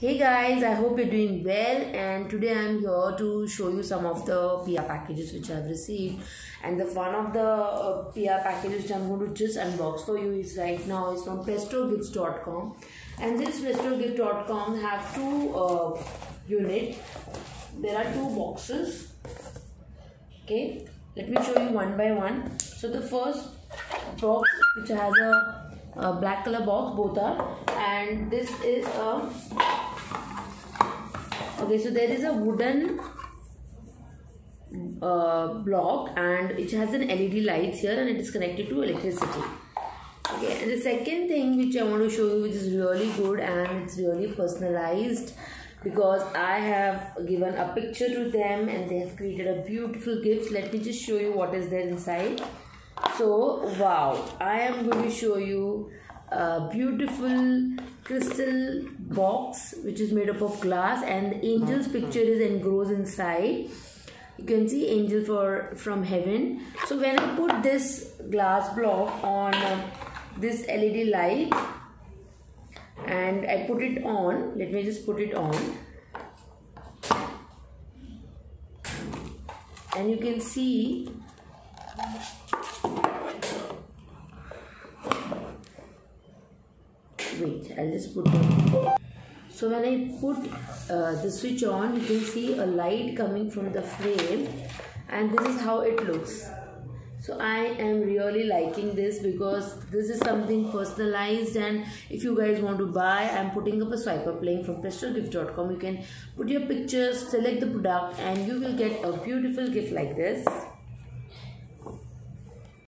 Hey guys, I hope you're doing well and today I'm here to show you some of the PR packages which I've received. And the one of the uh, PR packages which I'm going to just unbox for you is right now is from prestogifts.com and this prestogifts.com have two uh, unit. There are two boxes. Okay let me show you one by one. So the first box which has a, a black color box both are. And this is a okay so there is a wooden uh, block and it has an LED lights here and it is connected to electricity. Okay and the second thing which I want to show you which is really good and it's really personalized because I have given a picture to them and they have created a beautiful gift. Let me just show you what is there inside. So wow I am going to show you a beautiful crystal box which is made up of glass and the angel's picture is engrossed inside. You can see angel for from heaven. So when i put this glass block on uh, this led light and i put it on let me just put it on. And you can see I'll just put it so when I put uh, the switch on you can see a light coming from the frame and this is how it looks. So I am really liking this because this is something personalized and if you guys want to buy I'm putting up a swipe up link from prestogift.com you can put your pictures select the product and you will get a beautiful gift like this